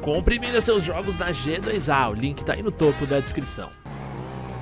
compre e venda seus jogos na G2A, o link tá aí no topo da descrição.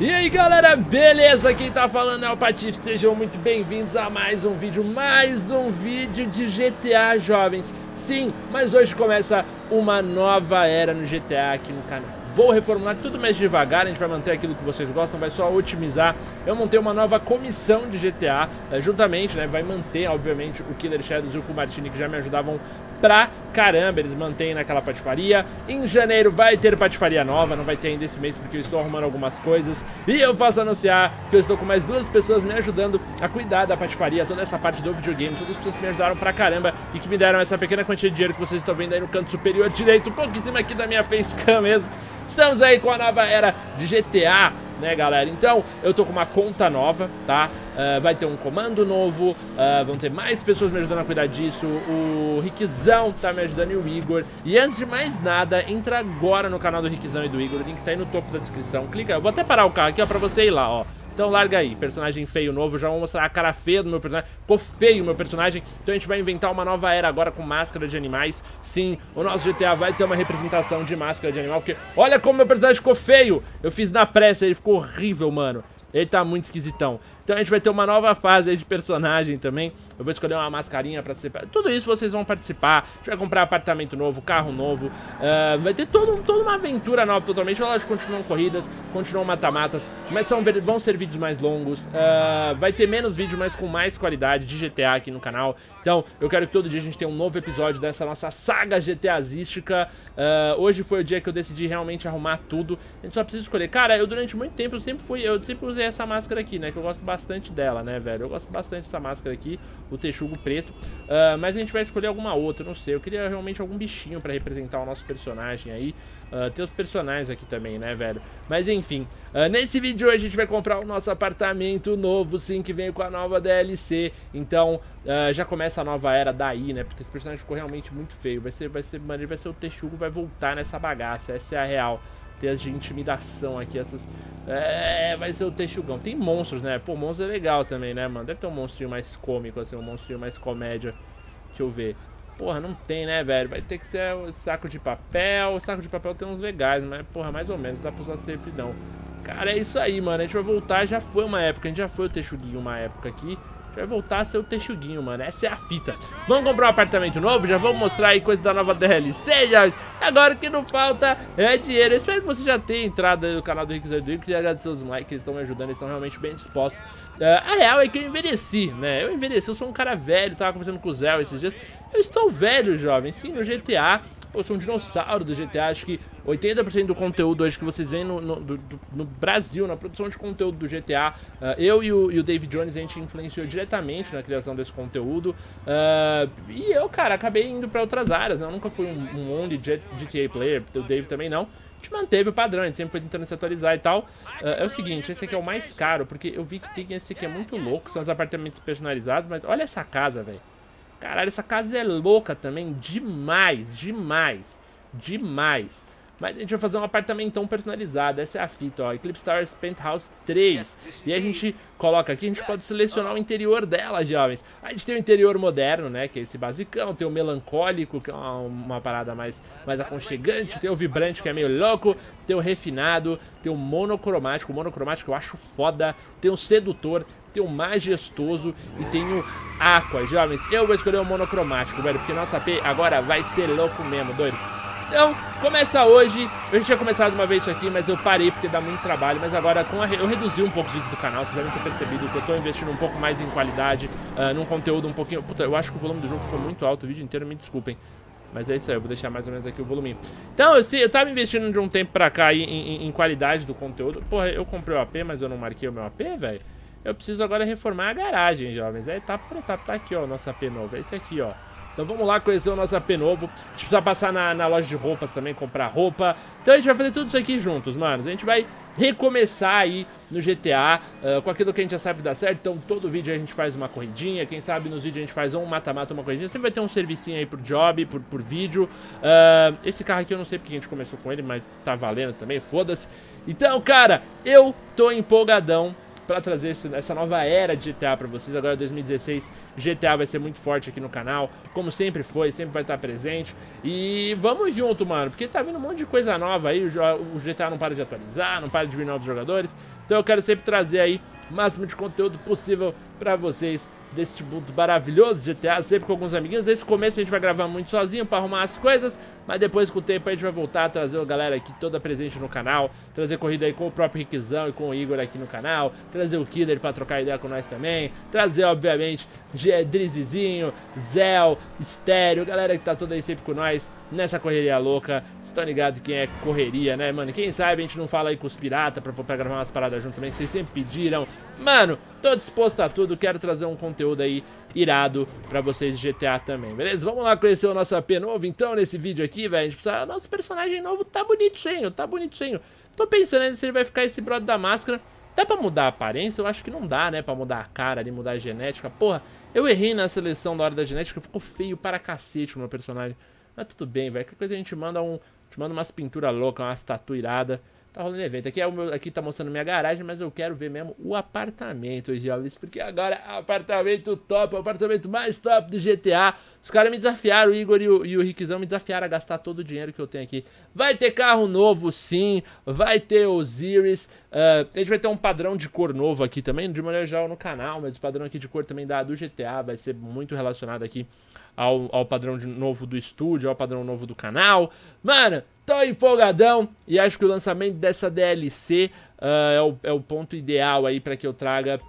E aí galera, beleza? Quem tá falando é o Patife, sejam muito bem-vindos a mais um vídeo, mais um vídeo de GTA, jovens. Sim, mas hoje começa uma nova era no GTA aqui no canal. Vou reformular tudo mais devagar, a gente vai manter aquilo que vocês gostam, vai só otimizar. Eu montei uma nova comissão de GTA, eh, juntamente, né, vai manter, obviamente, o Killer Shadows e o Kumartini, que já me ajudavam pra caramba, eles mantêm naquela patifaria. Em janeiro vai ter patifaria nova, não vai ter ainda esse mês porque eu estou arrumando algumas coisas. E eu posso anunciar que eu estou com mais duas pessoas me ajudando a cuidar da patifaria, toda essa parte do videogame, todas as pessoas que me ajudaram pra caramba e que me deram essa pequena quantia de dinheiro que vocês estão vendo aí no canto superior direito, um pouco em cima aqui da minha facecam mesmo. Estamos aí com a nova era de GTA, né, galera? Então, eu tô com uma conta nova, tá? Uh, vai ter um comando novo, uh, vão ter mais pessoas me ajudando a cuidar disso, o Riquizão tá me ajudando e o Igor. E antes de mais nada, entra agora no canal do Riquizão e do Igor, o link tá aí no topo da descrição. Clica, eu vou até parar o carro aqui, ó, pra você ir lá, ó. Então larga aí, personagem feio novo, já vou mostrar a cara feia do meu personagem, ficou feio o meu personagem, então a gente vai inventar uma nova era agora com máscara de animais, sim, o nosso GTA vai ter uma representação de máscara de animal, porque olha como meu personagem ficou feio, eu fiz na pressa, ele ficou horrível, mano. Ele tá muito esquisitão. Então a gente vai ter uma nova fase aí de personagem também. Eu vou escolher uma mascarinha pra ser... Tudo isso vocês vão participar. A gente vai comprar apartamento novo, carro novo. Uh, vai ter todo, toda uma aventura nova totalmente. Lógico, continuam corridas, continuam mata-matas. Mas são, vão ser vídeos mais longos. Uh, vai ter menos vídeo, mas com mais qualidade de GTA aqui no canal. Então eu quero que todo dia a gente tenha um novo episódio dessa nossa saga GTAzística. Uh, hoje foi o dia que eu decidi realmente arrumar tudo. A gente só precisa escolher. Cara, eu durante muito tempo eu sempre fui... Eu sempre usei essa máscara aqui, né? Que eu gosto bastante dela, né, velho? Eu gosto bastante dessa máscara aqui o texugo preto. Uh, mas a gente vai escolher alguma outra, não sei. Eu queria realmente algum bichinho pra representar o nosso personagem aí. Uh, tem os personagens aqui também, né, velho? Mas enfim, uh, nesse vídeo hoje a gente vai comprar o nosso apartamento novo, sim, que vem com a nova DLC. Então, uh, já começa a nova era daí, né? Porque esse personagem ficou realmente muito feio. Vai ser, vai ser, mano, vai ser o Texugo, vai voltar nessa bagaça. Essa é a real. Tem as de intimidação aqui, essas... É, vai ser o Texugão. Tem monstros, né? Pô, monstro é legal também, né, mano? Deve ter um monstrinho mais cômico, assim, um monstrinho mais comédia. Deixa eu ver. Porra, não tem, né, velho? Vai ter que ser saco de papel. O saco de papel tem uns legais, mas, porra, mais ou menos. Dá pra usar sempre, não. Cara, é isso aí, mano. A gente vai voltar. Já foi uma época. A gente já foi o Texuguinho uma época aqui vai voltar a ser o Texuguinho, mano. Essa é a fita. Vamos comprar um apartamento novo? Já vamos mostrar aí coisa da nova DLC, já. Agora o que não falta é dinheiro. Eu espero que você já tenha entrado no canal do Rick Zé Queria agradecer os likes, eles estão me ajudando, eles estão realmente bem dispostos. Uh, a real é que eu envelheci, né? Eu envelheci, eu sou um cara velho, tava conversando com o Zé esses dias. Eu estou velho, jovem. Sim, no GTA eu sou um dinossauro do GTA, acho que 80% do conteúdo hoje que vocês veem no, no, do, no, Brasil, na produção de conteúdo do GTA, uh, eu e o, e o, David Jones, a gente influenciou diretamente na criação desse conteúdo. Uh, e eu, cara, acabei indo pra outras áreas, né? Eu nunca fui um, um only GTA player, o David também não. A gente manteve o padrão, a gente sempre foi tentando se atualizar e tal. Uh, é o seguinte, esse aqui é o mais caro, porque eu vi que tem esse aqui é muito louco, são os apartamentos personalizados, mas olha essa casa, velho. Caralho, essa casa é louca também. Demais, demais, demais. Mas a gente vai fazer um apartamentão personalizado. Essa é a fita, ó. Eclipse Towers Penthouse 3. E a gente coloca aqui, a gente pode selecionar o interior dela, jovens. A gente tem o interior moderno, né? Que é esse basicão. Tem o melancólico, que é uma, uma parada mais, mais aconchegante. Tem o vibrante, que é meio louco. Tem o refinado. Tem o monocromático. O monocromático eu acho foda. Tem o sedutor. Tem o majestoso. E tem o aqua, jovens. Eu vou escolher o monocromático, velho. Porque nossa AP agora vai ser louco mesmo, doido. Então, começa hoje. Eu já tinha começado uma vez isso aqui, mas eu parei porque dá muito trabalho. Mas agora com a, eu reduzi um pouco os vídeos do canal. Vocês devem ter percebido que eu estou investindo um pouco mais em qualidade, uh, num conteúdo um pouquinho... Puta, eu acho que o volume do jogo ficou muito alto o vídeo inteiro, me desculpem. Mas é isso aí, eu vou deixar mais ou menos aqui o volume. Então, eu, se, eu tava investindo de um tempo pra cá em, em, em, qualidade do conteúdo. Porra, eu comprei o AP, mas eu não marquei o meu AP, velho. Eu preciso agora reformar a garagem, jovens. É etapa por etapa. Tá aqui, ó, o nosso AP novo. É esse aqui, ó. Então vamos lá conhecer o nosso AP novo. A gente precisa passar na, na loja de roupas também, comprar roupa. Então a gente vai fazer tudo isso aqui juntos, manos. A gente vai recomeçar aí no GTA uh, com aquilo que a gente já sabe dar certo. Então todo vídeo a gente faz uma corridinha. Quem sabe nos vídeos a gente faz um mata-mata, uma corridinha. Sempre vai ter um servicinho aí por job, por, por vídeo. Uh, esse carro aqui eu não sei porque a gente começou com ele, mas tá valendo também, foda-se. Então, cara, eu tô empolgadão pra trazer esse, essa nova era de GTA pra vocês. Agora 2016 GTA vai ser muito forte aqui no canal, como sempre foi, sempre vai estar presente. E vamos junto, mano, porque tá vindo um monte de coisa nova aí, o GTA não para de atualizar, não para de vir novos jogadores. Então eu quero sempre trazer aí o máximo de conteúdo possível pra vocês desse mundo maravilhoso de GTA, sempre com alguns amiguinhos. Nesse começo a gente vai gravar muito sozinho pra arrumar as coisas, mas depois com o tempo a gente vai voltar a trazer a galera aqui toda presente no canal, trazer corrida aí com o próprio Riquizão e com o Igor aqui no canal, trazer o Killer pra trocar ideia com nós também, trazer, obviamente, Drizizinho, Zel, Estéreo, galera que tá toda aí sempre com nós nessa correria louca. Estão ligados quem é correria, né, mano? Quem sabe a gente não fala aí com os piratas pra gravar umas paradas junto também, vocês sempre pediram. Mano, tô disposto a tudo, quero trazer um conteúdo aí irado pra vocês de GTA também, beleza? Vamos lá conhecer o nosso AP novo, então, nesse vídeo aqui, velho. A gente precisa... Nosso personagem novo tá bonitinho, tá bonitinho. Tô pensando se ele vai ficar esse brother da máscara. Dá pra mudar a aparência? Eu acho que não dá, né? Pra mudar a cara ali, mudar a genética. Porra, eu errei na seleção da hora da genética, ficou feio para cacete o meu personagem. Mas tudo bem, velho. Qualquer coisa a gente manda um. A gente manda umas pinturas loucas, umas tatu irada. Tá rolando evento. Aqui, é o meu, aqui tá mostrando minha garagem, mas eu quero ver mesmo o apartamento, jovens. Porque agora é apartamento top, o apartamento mais top do GTA. Os caras me desafiaram, o Igor e o, e o me desafiaram a gastar todo o dinheiro que eu tenho aqui. Vai ter carro novo, sim. Vai ter Osiris. Uh, a gente vai ter um padrão de cor novo aqui também, de maneira geral no canal. Mas o padrão aqui de cor também da, do GTA vai ser muito relacionado aqui ao, ao padrão de novo do estúdio, ao padrão novo do canal. Mano, tô empolgadão e acho que o lançamento dessa DLC uh, é, o, é o ponto ideal aí para que eu traga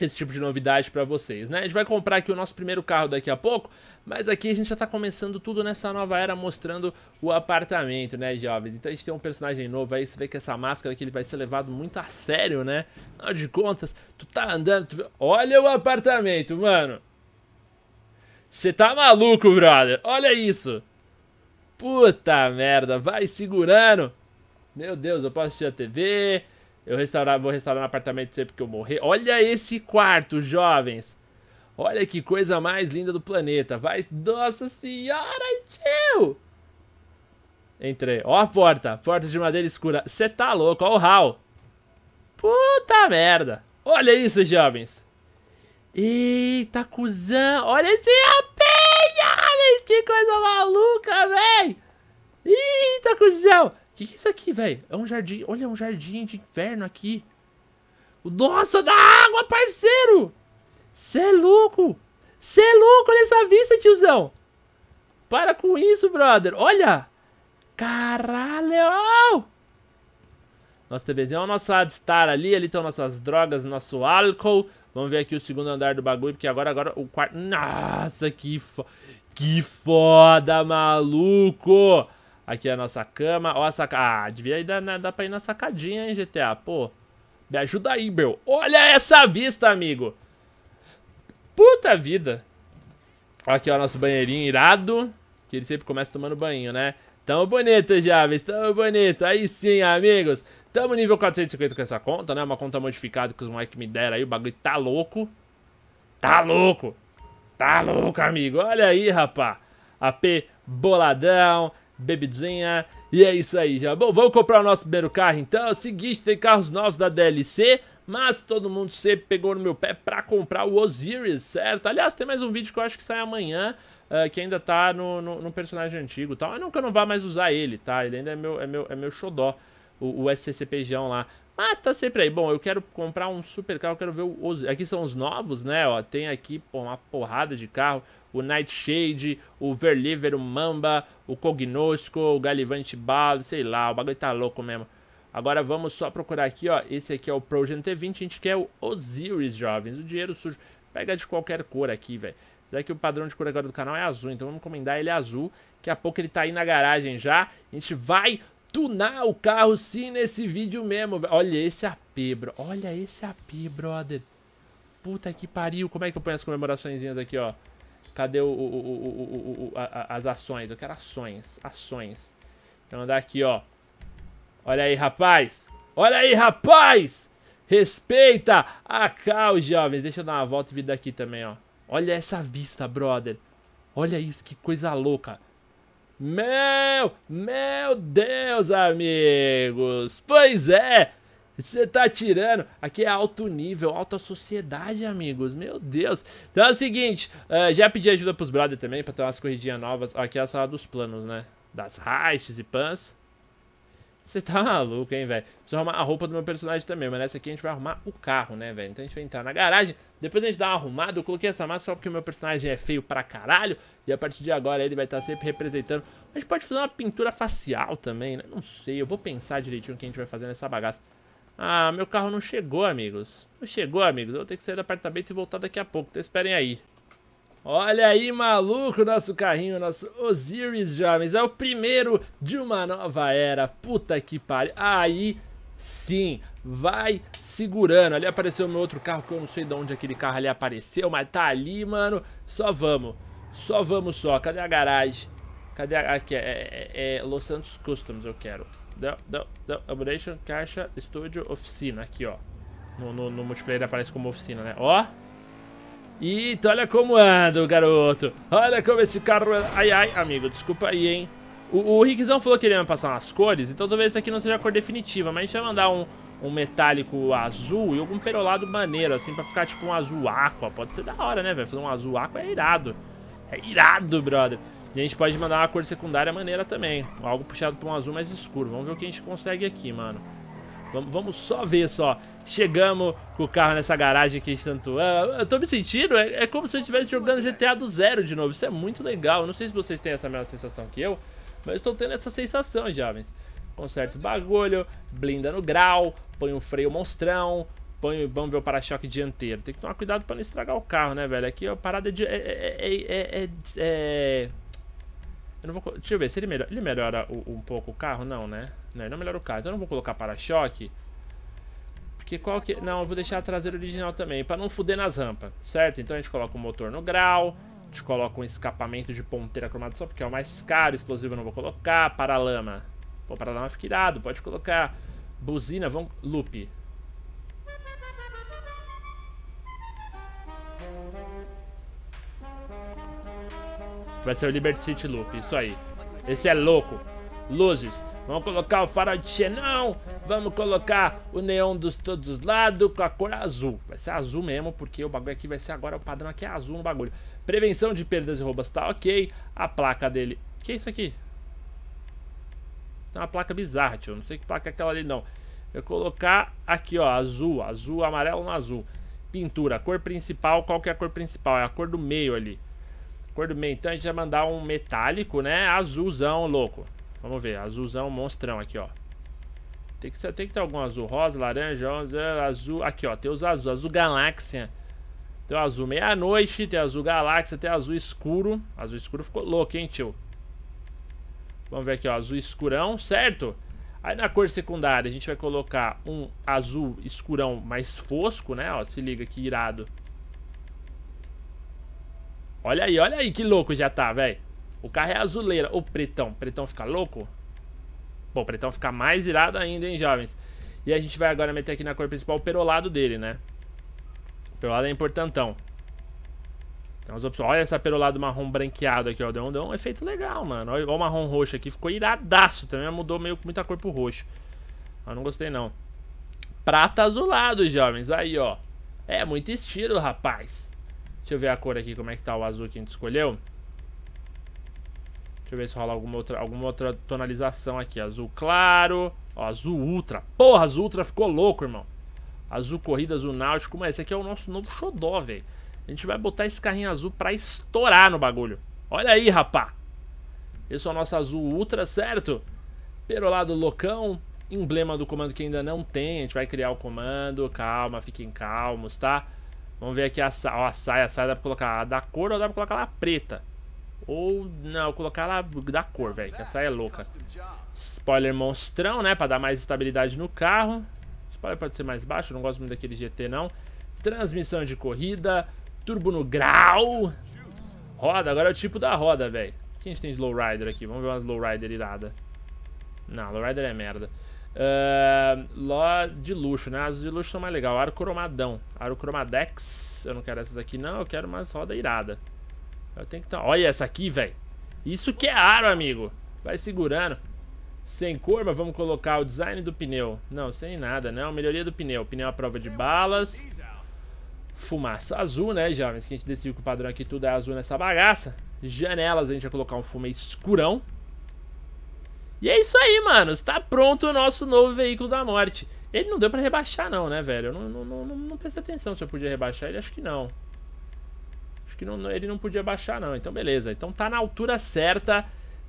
esse tipo de novidade para vocês, né? A gente vai comprar aqui o nosso primeiro carro daqui a pouco, mas aqui a gente já tá começando tudo nessa nova era mostrando o apartamento, né, jovens? Então a gente tem um personagem novo aí, você vê que essa máscara aqui ele vai ser levado muito a sério, né? Afinal de contas, tu tá andando, tu... olha o apartamento, mano! Você tá maluco, brother? Olha isso. Puta merda, vai segurando. Meu Deus, eu posso assistir a TV. Eu restaurar, vou restaurar no apartamento sempre que eu morrer. Olha esse quarto, jovens. Olha que coisa mais linda do planeta. Vai, nossa senhora, tio. Entrei. Ó a porta. Porta de madeira escura. Você tá louco, ó o hall. Puta merda. Olha isso, jovens. Eita, cuzão. Olha esse AP, Jales. Que coisa maluca, véi. Eita, cuzão. Que que é isso aqui, velho? É um jardim. Olha, é um jardim de inverno aqui. Nossa, da água, parceiro. Cê é louco. Cê é louco, olha essa vista, tiozão. Para com isso, brother. Olha. Caralho. Nosso TVzinho é o nosso Adstar ali. Ali estão nossas drogas, nosso álcool. Vamos ver aqui o segundo andar do bagulho, porque agora, agora o quarto... Nossa, que, fo... que foda, maluco! Aqui é a nossa cama. Ó a saca... Ah, devia ir dar, né, dar pra ir na sacadinha, hein, GTA? Pô, me ajuda aí, meu. Olha essa vista, amigo. Puta vida. Aqui, ó, nosso banheirinho irado. Que ele sempre começa tomando banho, né? Tamo bonito, Javes. Tamo bonito. Aí sim, amigos. Tamo nível 450 com essa conta, né? Uma conta modificada que os moleques me deram aí. O bagulho tá louco. Tá louco. Tá louco, amigo. Olha aí, rapá. AP boladão, bebidinha. E é isso aí, já. Bom, vamos comprar o nosso primeiro carro, então. É o seguinte, tem carros novos da DLC. Mas todo mundo sempre pegou no meu pé pra comprar o Osiris, certo? Aliás, tem mais um vídeo que eu acho que sai amanhã. Uh, que ainda tá no, no, no personagem antigo tal. Tá? Não que eu não vá mais usar ele, tá? Ele ainda é meu, é meu, é meu xodó o, o SCCPjão lá. Mas tá sempre aí. Bom, eu quero comprar um super carro, quero ver os... Aqui são os novos, né? Ó, tem aqui pô, uma porrada de carro. O Nightshade, o Verliver, o Mamba, o Cognosco, o Galivante Balo, sei lá, o bagulho tá louco mesmo. Agora vamos só procurar aqui, ó. Esse aqui é o Progen T20, a gente quer o Osiris, jovens. O dinheiro sujo. Pega de qualquer cor aqui, velho. Já que o padrão de cor agora do canal é azul, então vamos encomendar ele azul. Daqui a pouco ele tá aí na garagem já. A gente vai tunar o carro sim nesse vídeo mesmo. Olha esse AP, bro. Olha esse AP, brother. Puta que pariu. Como é que eu ponho as comemorações aqui, ó? Cadê o, o, o, o a, as ações? Eu quero ações. Ações. Vou mandar aqui, ó. Olha aí, rapaz. Olha aí, rapaz. Respeita a cal, jovens. Deixa eu dar uma volta e vir daqui também, ó. Olha essa vista, brother. Olha isso, que coisa louca. Meu, meu Deus, amigos. Pois é, Você tá tirando? Aqui é alto nível, alta sociedade, amigos. Meu Deus. Então é o seguinte, uh, já pedi ajuda pros brothers também pra ter umas corridinhas novas. Aqui é a sala dos planos, né? Das heists e pans. Você tá maluco, hein, velho? Preciso arrumar a roupa do meu personagem também, mas nessa aqui a gente vai arrumar o carro, né, velho? Então a gente vai entrar na garagem, depois a gente dá uma arrumada. Eu coloquei essa massa só porque o meu personagem é feio pra caralho, e a partir de agora ele vai estar sempre representando. A gente pode fazer uma pintura facial também, né? Não sei, eu vou pensar direitinho o que a gente vai fazer nessa bagaça. Ah, meu carro não chegou, amigos. Não chegou, amigos. Eu vou ter que sair do apartamento e voltar daqui a pouco. Então esperem aí. Olha aí, maluco, nosso carrinho, nosso Osiris, jovens. É o primeiro de uma nova era. Puta que pariu. Aí sim, vai segurando. Ali apareceu meu outro carro, que eu não sei de onde aquele carro ali apareceu, mas tá ali, mano. Só vamos. Só vamos só. Cadê a garagem? Cadê a... Aqui, é, é, é Los Santos Customs eu quero. Não, não, não. Abomination, caixa, estúdio, oficina. Aqui, ó. No, no, no multiplayer aparece como oficina, né? Ó. Eita, olha como anda o garoto. Olha como esse carro... Ai, ai, amigo, desculpa aí, hein. O, o Rickzão falou que ele ia me passar umas cores, então talvez essa aqui não seja a cor definitiva, mas a gente vai mandar um, um metálico azul e algum perolado maneiro, assim, pra ficar tipo um azul aqua. Pode ser da hora, né, velho? Fazer um azul aqua é irado. É irado, brother. E a gente pode mandar uma cor secundária maneira também. Algo puxado pra um azul mais escuro. Vamos ver o que a gente consegue aqui, mano. Vamos, vamos só ver só. Chegamos com o carro nessa garagem que a gente tanto... Eu tô me sentindo, é, é como se eu estivesse jogando GTA do zero de novo. Isso é muito legal. Não sei se vocês têm essa mesma sensação que eu, mas estou tendo essa sensação, jovens. Conserta o bagulho, blinda no grau, põe um freio monstrão, põe, o para-choque dianteiro. Tem que tomar cuidado para não estragar o carro, né, velho? Aqui a parada de... É, é, é, é, eu não vou, deixa eu ver, se ele melhora, ele melhora o, um pouco o carro? Não, né? Não, ele não melhora o carro. Então eu não vou colocar para-choque. Porque qual que... Não, eu vou deixar a traseira original também, para não fuder nas rampas, certo? Então a gente coloca o motor no grau, a gente coloca um escapamento de ponteira cromada só porque é o mais caro, explosivo eu não vou colocar, para-lama. Pô, para-lama fica irado, pode colocar buzina, vamos... Loop. Vai ser o Liberty City Loop, isso aí. Esse é louco. Luzes. Vamos colocar o farol de xenão. Vamos colocar o neon dos todos os lados com a cor azul. Vai ser azul mesmo, porque o bagulho aqui vai ser agora, o padrão aqui é azul no bagulho. Prevenção de perdas e roubas tá ok. A placa dele... que é isso aqui? Tem uma placa bizarra, tio. Não sei que placa é aquela ali, não. Eu colocar aqui, ó, azul. Azul, amarelo no azul. Pintura. Cor principal, qual que é a cor principal? É a cor do meio ali. Cor do meio, então a gente vai mandar um metálico, né? Azulzão, louco. Vamos ver, azulzão monstrão aqui, ó. Tem que, tem que ter algum azul rosa, laranja, azul. Aqui, ó, tem os azul, azul galáxia. Tem o azul meia-noite, tem azul galáxia, tem azul escuro. Azul escuro ficou louco, hein, tio? Vamos ver aqui, ó, azul escurão, certo? Aí na cor secundária a gente vai colocar um azul escurão mais fosco, né? Ó, se liga que irado. Olha aí, olha aí que louco já tá, velho. O carro é azuleira. Ô, pretão. Pretão fica louco? Bom, o pretão fica mais irado ainda, hein, jovens. E a gente vai agora meter aqui na cor principal o perolado dele, né? O perolado é importantão. Tem umas opções. Olha essa perolado marrom branqueado aqui, ó. Deu um, deu um efeito legal, mano. Olha, o marrom roxo aqui. Ficou iradaço também. Mudou meio muita cor pro roxo. Mas não gostei, não. Prata azulado, jovens. Aí, ó. É muito estilo, rapaz. Deixa eu ver a cor aqui, como é que tá o azul que a gente escolheu. Deixa eu ver se rola alguma outra, alguma outra tonalização aqui. Azul claro. Ó, azul ultra. Porra, azul ultra ficou louco, irmão. Azul corrida, azul náutico. Mas esse aqui é o nosso novo xodó, velho. A gente vai botar esse carrinho azul pra estourar no bagulho. Olha aí, rapá. Esse é o nosso azul ultra, certo? Perolado loucão. Emblema do comando que ainda não tem. A gente vai criar o comando. Calma, fiquem calmos, tá? Vamos ver aqui a, ó, a saia. A saia dá pra colocar da cor ou dá pra colocar ela preta. Ou, não, colocar ela da cor, velho. Que a saia é louca. Spoiler monstrão, né? Pra dar mais estabilidade no carro. Spoiler pode ser mais baixo. Não gosto muito daquele GT, não. Transmissão de corrida. Turbo no grau. Roda. Agora é o tipo da roda, velho. Quem a gente tem de lowrider aqui? Vamos ver umas lowrider irada. Não, lowrider é merda. Uh, ló de luxo, né? As de luxo são mais legais. Aro cromadão. Aro cromadex. Eu não quero essas aqui, não. Eu quero umas roda irada. Eu tenho que tá... Olha essa aqui, velho. Isso que é aro, amigo. Vai segurando. sem cor, vamos colocar o design do pneu. Não, sem nada, não. Melhoria do pneu. Pneu à prova de balas. Fumaça azul, né, jovens? Que a gente decidiu que o padrão aqui tudo é azul nessa bagaça. Janelas, a gente vai colocar um fumê escurão. E é isso aí, mano. Está pronto o nosso novo veículo da morte. Ele não deu pra rebaixar não, né, velho? Eu não, não, não, não prestei atenção se eu podia rebaixar ele. Acho que não. Acho que não, ele não podia baixar não. Então, beleza. Então tá na altura certa.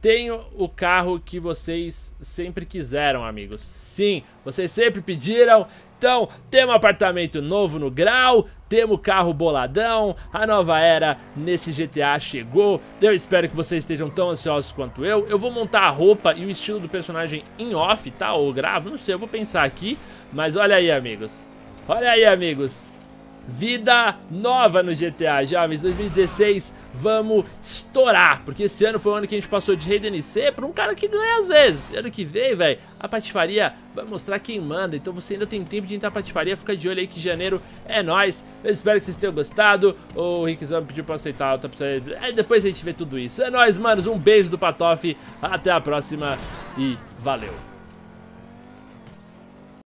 Tenho o carro que vocês sempre quiseram, amigos. Sim, vocês sempre pediram. Então, temos apartamento novo no grau, temos carro boladão, a nova era nesse GTA chegou. Eu espero que vocês estejam tão ansiosos quanto eu. Eu vou montar a roupa e o estilo do personagem em off, tá? Ou gravo, não sei, eu vou pensar aqui. Mas olha aí, amigos. Olha aí, amigos. Vida nova no GTA, jovens, 2016, vamos estourar, porque esse ano foi o ano que a gente passou de rei do NC pra um cara que ganha às vezes. Ano que vem, velho, a patifaria vai mostrar quem manda, então você ainda tem tempo de entrar na patifaria, fica de olho aí que janeiro é nóis. Eu espero que vocês tenham gostado, o Rickzão pediu pra aceitar a alta pra você, aí depois a gente vê tudo isso. É nóis, manos, um beijo do Patoff, até a próxima e valeu.